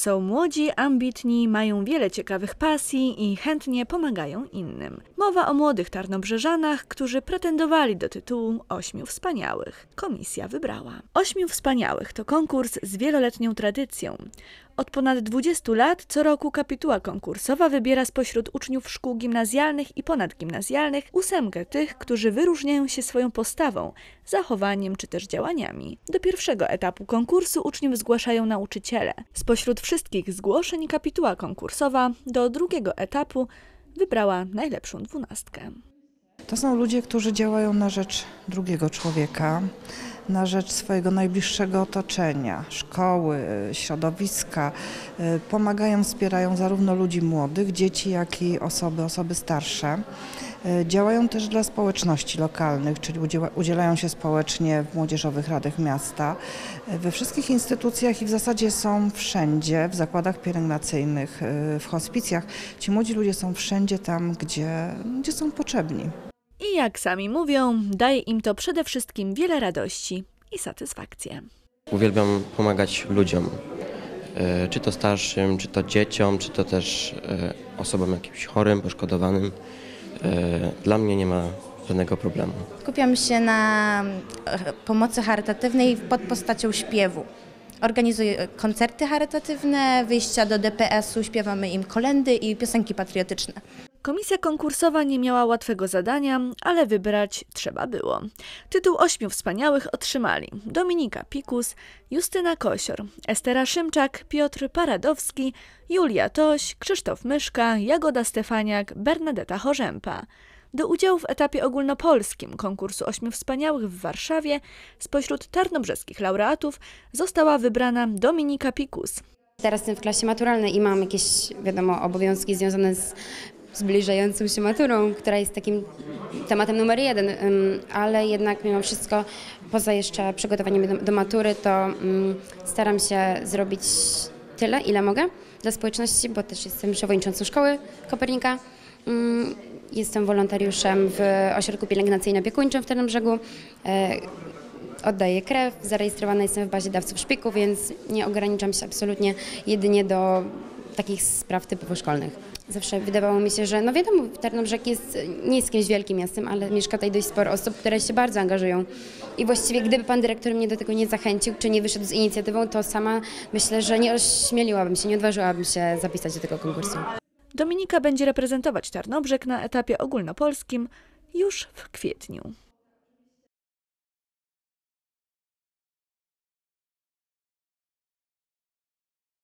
Są młodzi, ambitni, mają wiele ciekawych pasji i chętnie pomagają innym. Mowa o młodych Tarnobrzeżanach, którzy pretendowali do tytułu Ośmiu Wspaniałych. Komisja wybrała. Ośmiu Wspaniałych to konkurs z wieloletnią tradycją. Od ponad 20 lat co roku kapituła konkursowa wybiera spośród uczniów szkół gimnazjalnych i ponadgimnazjalnych ósemkę tych, którzy wyróżniają się swoją postawą, zachowaniem czy też działaniami. Do pierwszego etapu konkursu uczniów zgłaszają nauczyciele. Spośród wszystkich zgłoszeń kapituła konkursowa do drugiego etapu wybrała najlepszą dwunastkę. To są ludzie, którzy działają na rzecz drugiego człowieka, na rzecz swojego najbliższego otoczenia, szkoły, środowiska. Y, Pomagają, wspierają zarówno ludzi młodych, dzieci, jak i osoby, osoby starsze. Y, Działają też dla społeczności lokalnych, czyli udziela- udzielają się społecznie w młodzieżowych radach miasta, y, we wszystkich instytucjach i w zasadzie są wszędzie, w zakładach pielęgnacyjnych, y, w hospicjach. Ci młodzi ludzie są wszędzie tam, gdzie, gdzie są potrzebni. I jak sami mówią, daje im to przede wszystkim wiele radości i satysfakcję. Uwielbiam pomagać ludziom, e, czy to starszym, czy to dzieciom, czy to też e, osobom jakimś chorym, poszkodowanym. E, Dla mnie nie ma żadnego problemu. Skupiam się na e, pomocy charytatywnej pod postacią śpiewu. Organizuję koncerty charytatywne, wyjścia do DPS-u, śpiewamy im kolendy i piosenki patriotyczne. Komisja konkursowa nie miała łatwego zadania, ale wybrać trzeba było. Tytuł ośmiu wspaniałych otrzymali Dominika Pikus, Justyna Kosior, Estera Szymczak, Piotr Paradowski, Julia Toś, Krzysztof Myszka, Jagoda Stefaniak, Bernadetta Chorzępa. Do udziału w etapie ogólnopolskim konkursu Ośmiu Wspaniałych w Warszawie spośród tarnobrzeskich laureatów została wybrana Dominika Pikus. Teraz jestem w klasie maturalnej i mam jakieś, wiadomo, obowiązki związane z zbliżającą się maturą, która jest takim tematem numer jeden, ale jednak mimo wszystko, poza jeszcze przygotowaniem do, matury, to ym, staram się zrobić tyle, ile mogę dla społeczności, bo też jestem przewodniczącą szkoły Kopernika. Ym, Jestem wolontariuszem w ośrodku pielęgnacyjno-opiekuńczym w Tarnobrzegu. E, Oddaję krew, zarejestrowana jestem w bazie dawców szpiku, więc nie ograniczam się absolutnie jedynie do takich spraw typowo szkolnych. Zawsze wydawało mi się, że no wiadomo, Tarnobrzeg jest, nie jest jakimś wielkim miastem, ale mieszka tutaj dość sporo osób, które się bardzo angażują. I właściwie gdyby pan dyrektor mnie do tego nie zachęcił, czy nie wyszedł z inicjatywą, to sama myślę, że nie ośmieliłabym się, nie odważyłabym się zapisać do tego konkursu. Dominika będzie reprezentować Tarnobrzeg na etapie ogólnopolskim już w kwietniu.